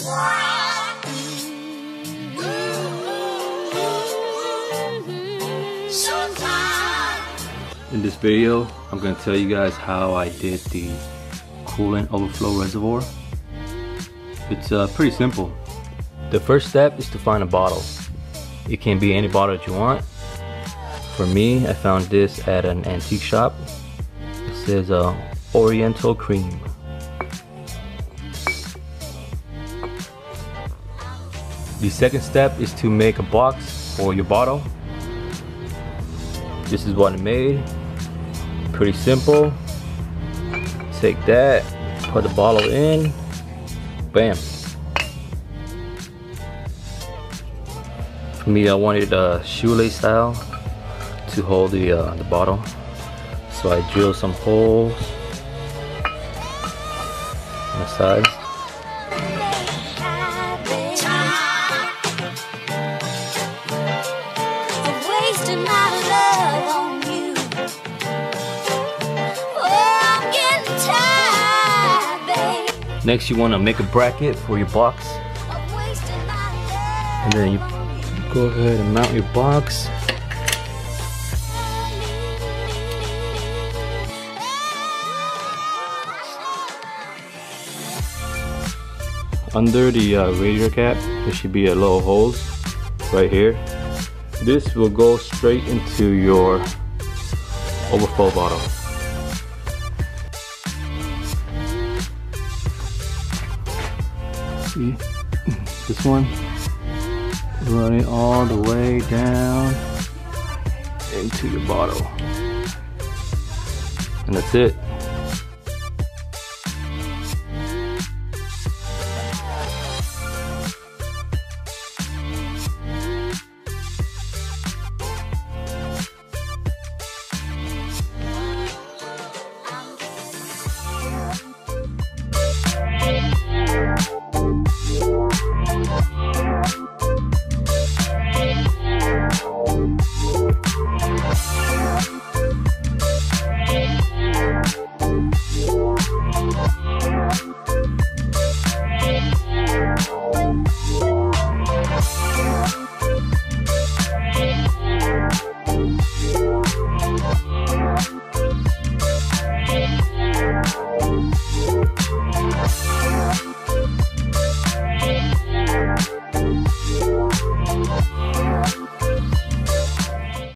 In this video, I'm going to tell you guys how I did the coolant overflow reservoir. It's uh, pretty simple. The first step is to find a bottle. It can be any bottle that you want. For me, I found this at an antique shop. It says uh, Oriental Cream. The second step is to make a box for your bottle. This is what I made. Pretty simple. Take that, put the bottle in, bam. For me, I wanted a shoelace style to hold the, uh, the bottle. So I drilled some holes on the sides. Next you want to make a bracket for your box. And then you go ahead and mount your box. Under the uh, radiator cap, there should be a little hose right here. This will go straight into your overflow bottle. See, this one running all the way down into your bottle. And that's it.